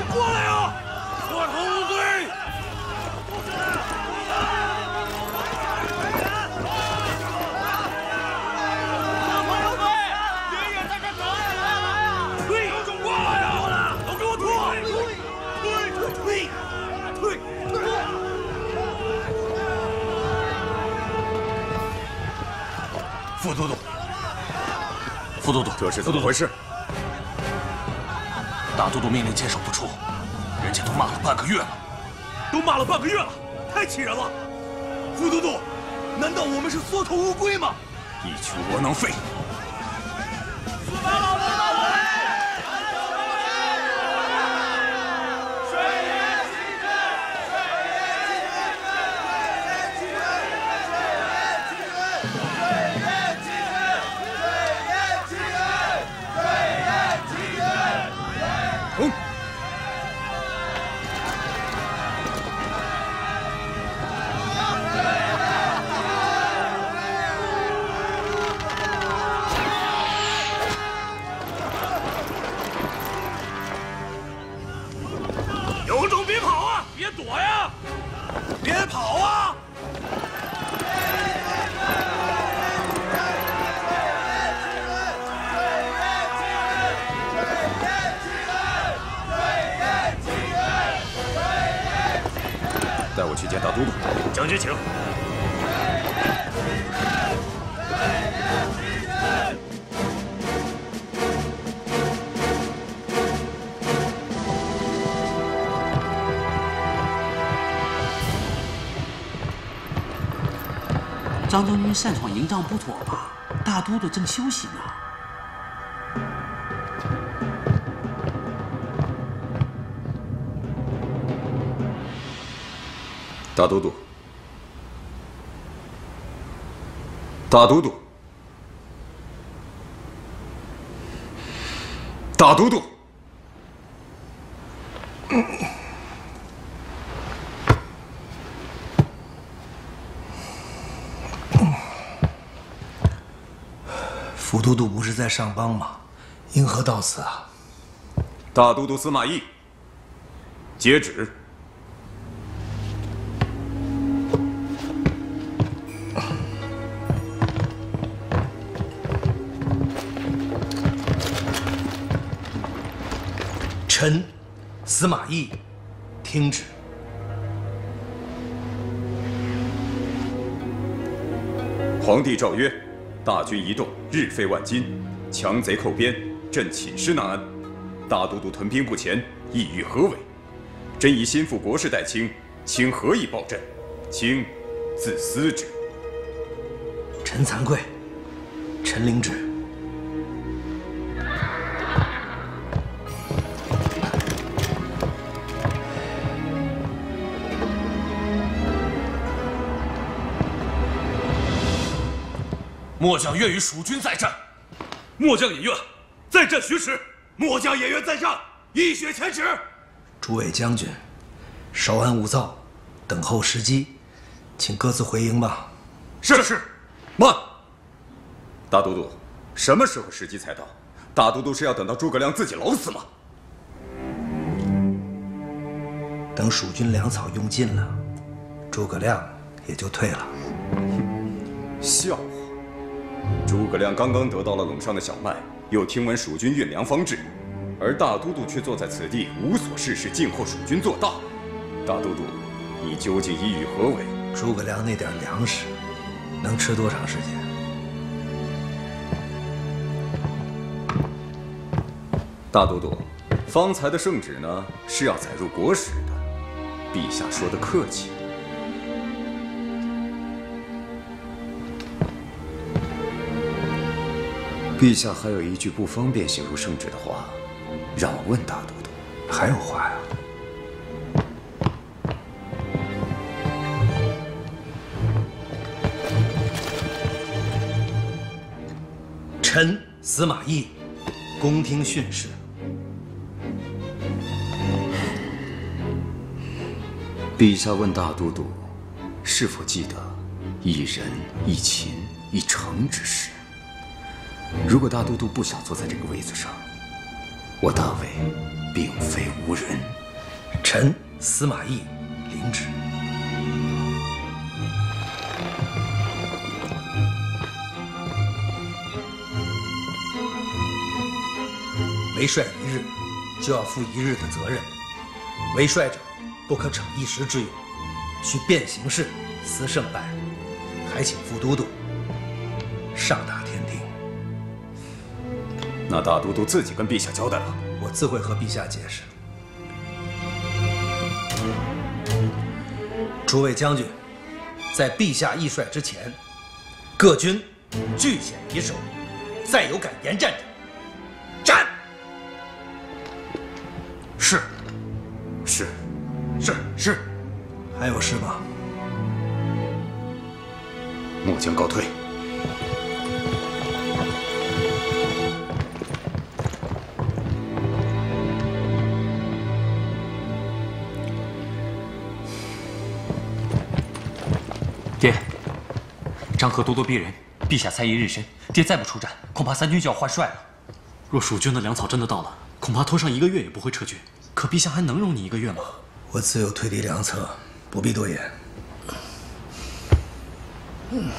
过来呀！我无罪。都给我！副都督，副都督，这是怎么回事？大都督命令坚守不出，人家都骂了半个月了，都骂了半个月了，太气人了！副都督，难道我们是缩头乌龟吗？一群窝囊废！将军，请。张将军擅闯营帐不妥吧？大都督正休息呢。大都督，大都督，大都督，副都督不是在上邦吗？因何到此啊？大都督司马懿，接旨。臣司马懿，听旨。皇帝诏曰：大军一动，日费万金，强贼寇边，朕寝食难安。大都督屯兵不前，意欲何为？朕以心腹国事待卿，卿何以报朕？卿自私之。臣惭愧，臣领旨。末将愿与蜀军再战，末将也愿再战许齿。末将也愿再战，一雪前耻。诸位将军，稍安勿躁，等候时机，请各自回营吧。是是。慢。大都督，什么时候时机才到？大都督是要等到诸葛亮自己老死吗？等蜀军粮草用尽了，诸葛亮也就退了。笑。诸葛亮刚刚得到了陇上的小麦，又听闻蜀军运粮方至，而大都督却坐在此地无所事事，静候蜀军做大。大都督，你究竟意欲何为？诸葛亮那点粮食，能吃多长时间？大都督，方才的圣旨呢，是要载入国史的。陛下说的客气。陛下还有一句不方便写入圣旨的话，让我问大都督。还有话呀？臣司马懿，恭听训示。陛下问大都督，是否记得一人一秦一城之事？如果大都督不想坐在这个位子上，我大魏并非无人。臣司马懿领旨。为帅一日，就要负一日的责任。为帅者，不可逞一时之勇，须变形势，思胜败。还请副都督上达。那大都督自己跟陛下交代了，我自会和陛下解释。诸位将军，在陛下易帅之前，各军据险以守，再有敢言战者，斩！是，是，是是。还有事吗？末将告退。爹，张合咄咄逼人，陛下猜疑日深，爹再不出战，恐怕三军就要换帅了。若蜀军的粮草真的到了，恐怕拖上一个月也不会撤军。可陛下还能容你一个月吗？我自有退敌良策，不必多言。嗯。